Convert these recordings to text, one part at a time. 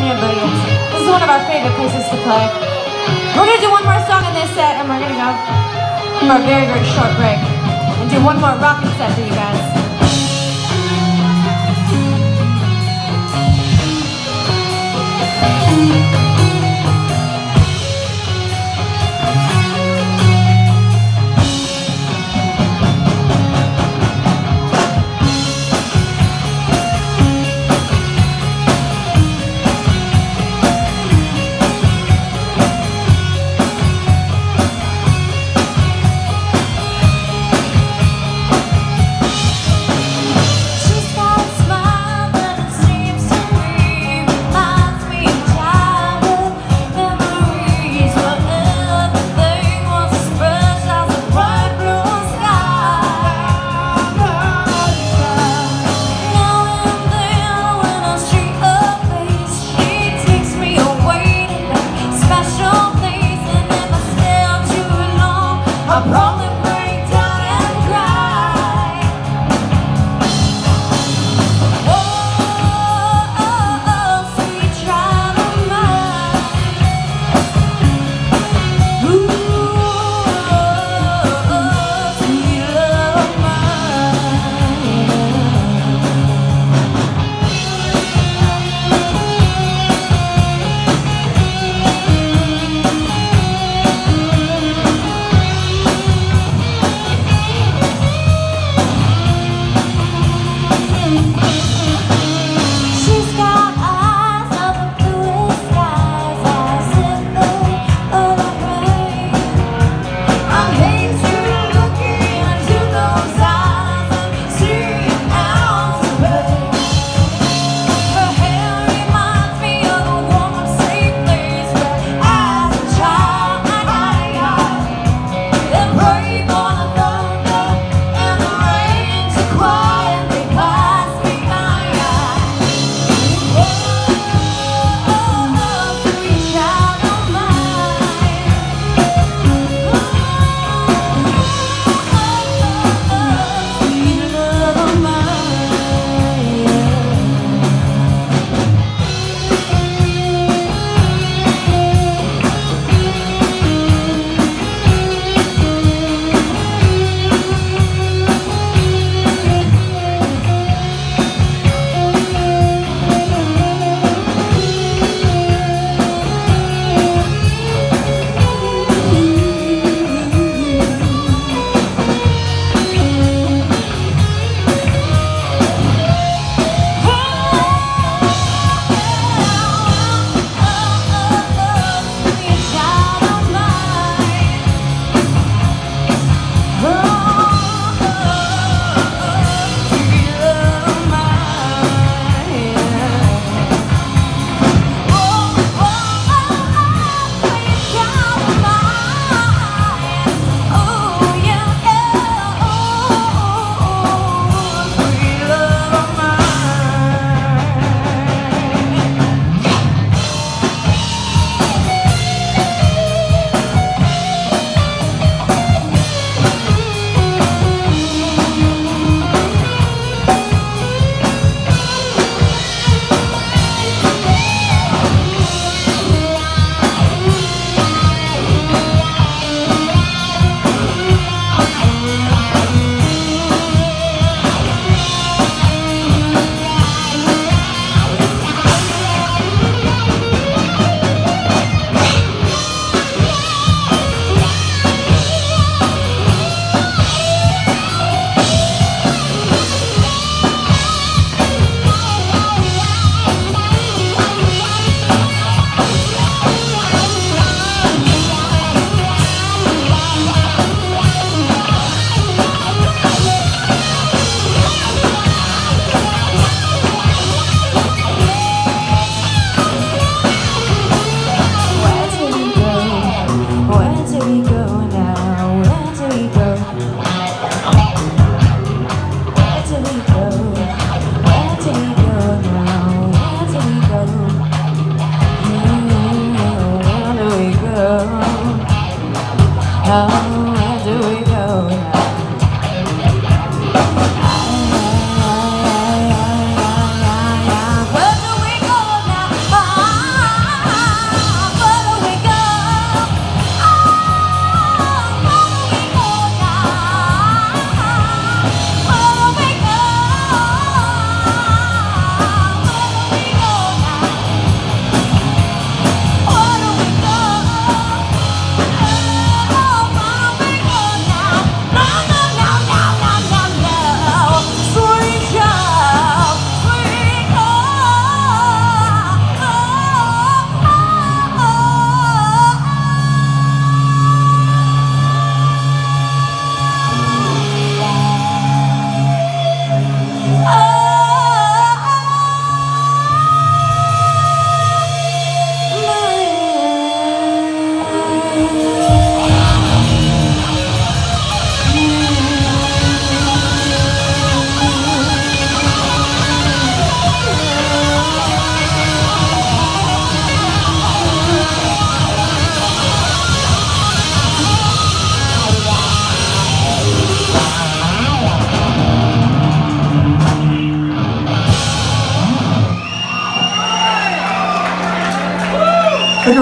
Union Billions. This is one of our favorite places to play. We're gonna do one more song in this set and we're gonna go for a very, very short break and do one more rockin' set for you guys.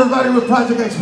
Everybody with Project X.